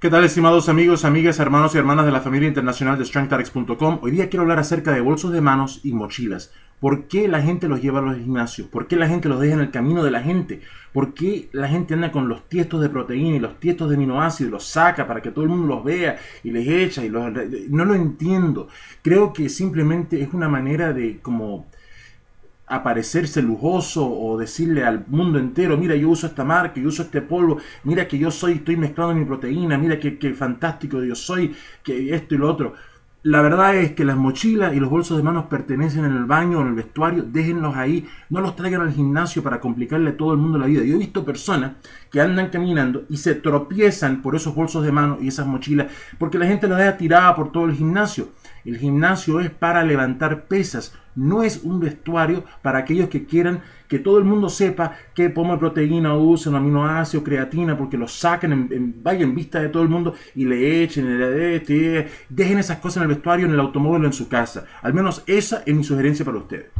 ¿Qué tal, estimados amigos, amigas, hermanos y hermanas de la familia internacional de StrengthRx.com? Hoy día quiero hablar acerca de bolsos de manos y mochilas. ¿Por qué la gente los lleva a los gimnasios? ¿Por qué la gente los deja en el camino de la gente? ¿Por qué la gente anda con los tiestos de proteína y los tiestos de aminoácidos los saca para que todo el mundo los vea y les echa? y los... No lo entiendo. Creo que simplemente es una manera de como aparecerse lujoso o decirle al mundo entero, mira, yo uso esta marca, yo uso este polvo, mira que yo soy, estoy mezclando mi proteína, mira que, que fantástico yo soy, que esto y lo otro. La verdad es que las mochilas y los bolsos de manos pertenecen en el baño o en el vestuario, déjenlos ahí, no los traigan al gimnasio para complicarle a todo el mundo la vida. Yo he visto personas que andan caminando y se tropiezan por esos bolsos de manos y esas mochilas porque la gente los deja tirada por todo el gimnasio. El gimnasio es para levantar pesas, no es un vestuario para aquellos que quieran que todo el mundo sepa que pomo de proteína usan aminoácido, creatina, porque lo saquen, en, vaya en vista de todo el mundo y le echen, le, este, dejen esas cosas en el vestuario, en el automóvil o en su casa. Al menos esa es mi sugerencia para ustedes.